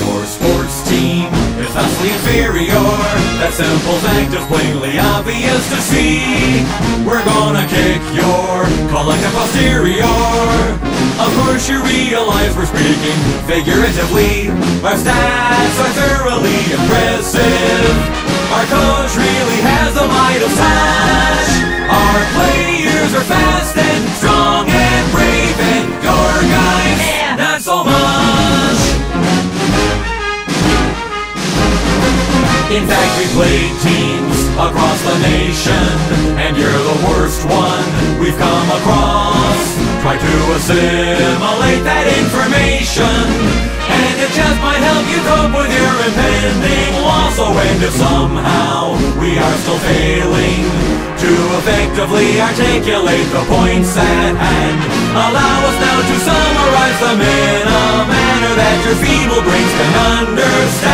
Your sports team is vastly inferior. That simple fact is plainly obvious to see. We're gonna kick your collective posterior. Of course you realize we're speaking figuratively. Our stats are thoroughly impressive. Our coach really In fact, we played teams across the nation, and you're the worst one we've come across. Try to assimilate that information, and it just might help you cope with your impending loss. Oh, and if somehow we are still failing to effectively articulate the points at hand, allow us now to summarize them in a manner that your feeble brains can understand.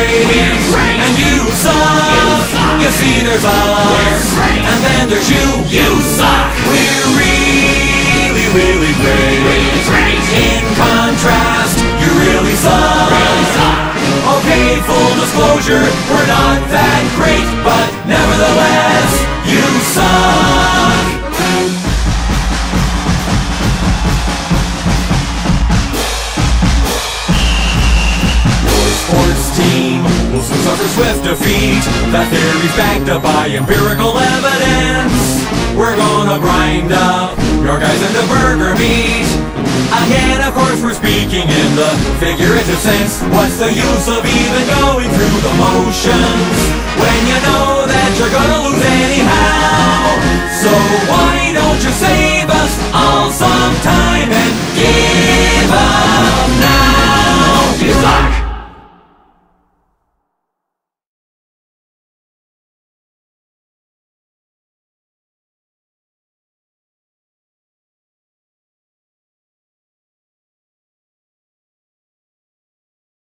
And you suck. You see, there's us, and then there's you. You suck. We're really, really great. In contrast, you really suck. Okay, full disclosure, we're not that great, swift defeat. That theory's backed up by empirical evidence. We're gonna grind up your guys into burger meat. Again, of course, we're speaking in the figurative sense. What's the use of even going through the motions when you know